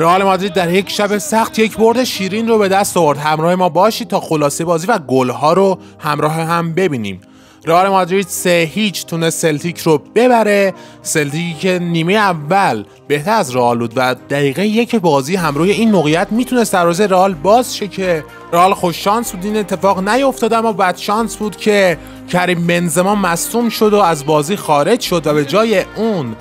رئال مادرید در یک شب سخت یک برد شیرین رو به دست آورد. همراه ما باشید تا خلاصه بازی و گلها رو همراه هم ببینیم. رئال مادرید سه هیچ تونه سلتیک رو ببره. سلتیکی که نیمه اول بهتر از رئال بود و دقیقه یک بازی همراه این موقعیت می‌تونست دروازه رئال باز شه که رئال خوش شانس بود. این اتفاق نیفتاد اما بد شانس بود که کریم بنزما مصوم شد و از بازی خارج شد و به جای اون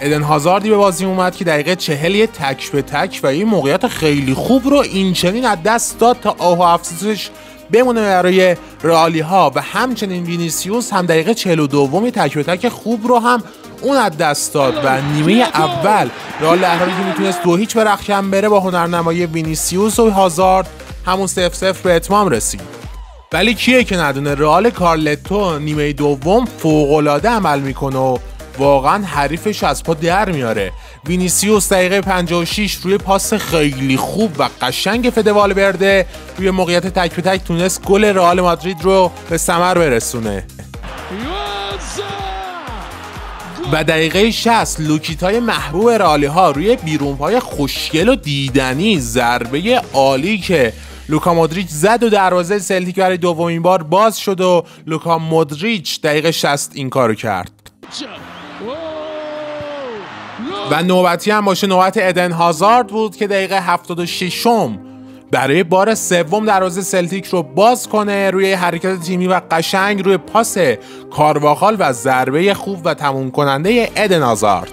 ادن هازاردی به بازی اومد که دقیقه چهل یه تک به تک و این موقعیت خیلی خوب رو این چنین از دست داد تا آه و افسوسش بمونه برای رئالی ها و همچنین وینیسیوس هم دقیقه 42 تک به تک خوب رو هم اون از دست داد و نیمه اول رئال در حالی که می‌تونست دو هیچ به رختکن بره با هنرنمایی وینیسیوس و هازارد همون صفر صفر به اتمام رسید. ولی کیه که ندونه؟ رئال کارلتو نیمه دوم فوقالعاده عمل می‌کنه و واقعا حریفش از پا در میاره. وینیسیوس دقیقه 56 روی پاس خیلی خوب و قشنگ فده والورده. روی موقعیت تک به تک تونست گل رئال مادرید رو به ثمر برسونه. و دقیقه 60 لوکیتای محبوب رئالی ها روی بیرون پای خوشگل و دیدنی ضربه عالی که لوکا مودریچ زد و دروازه سلتیک برای دومین بار باز شد و لوکا مودریچ دقیقه 60 این کارو کرد. و نوبتی هم باشه نوبت ادن هازارد بود که دقیقه 76 م برای بار سوم دروازه سلتیک رو باز کنه روی حرکت تیمی و قشنگ روی پاس کارواخال و ضربه خوب و تموم کننده ادن هازارد.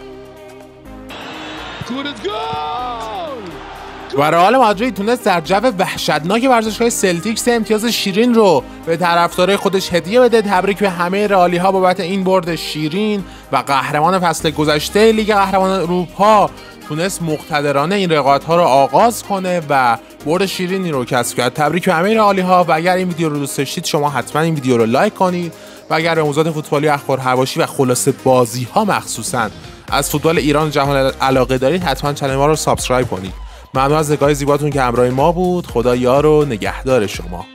و رئال مادرید تونست در جو وحشتناک ورزشگاه سلتیک سه امتیاز شیرین رو به طرفدارای خودش هدیه بده تبریک به همه رئالی ها بابت این برد شیرین و قهرمان فصل گذشته لیگ قهرمان اروپا تونست مقتدرانه این رقابت ها رو آغاز کنه و برد شیرینی رو کسب کرد. تبریک به همه رئالی ها و اگر این ویدیو رو دوست داشتید شما حتما این ویدیو رو لایک کنید و اگر به موضوعات فوتبالی اخبار حواشی و خلاصه بازی ها مخصوصا از فوتبال ایران جهان علاقه دارید حتما channel ما رو subscribe کنید. ممنون از نگاه زیباتون که همراه ما بود. خدا یار و نگهدار شما.